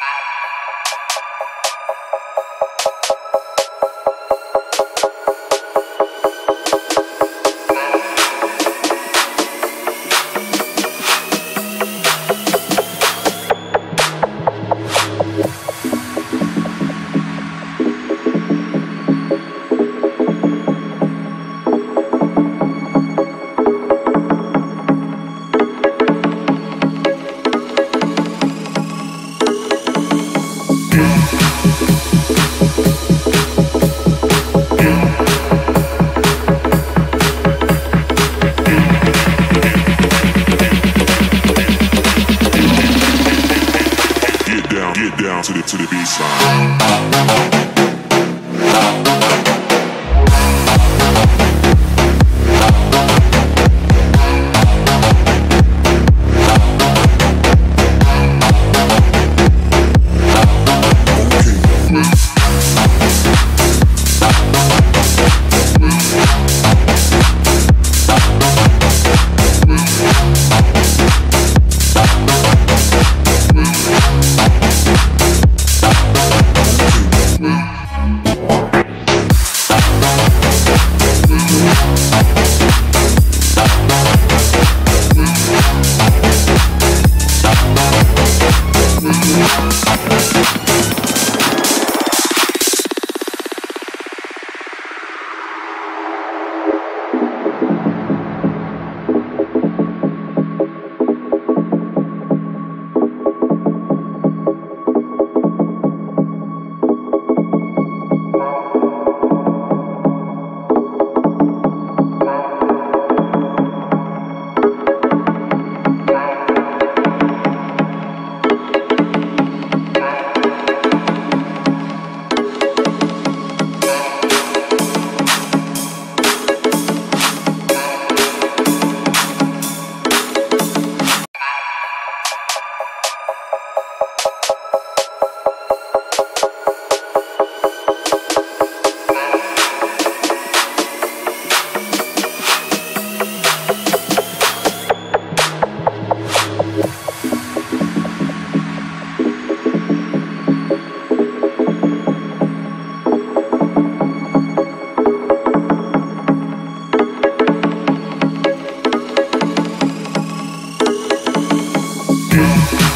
Bye. Yeah.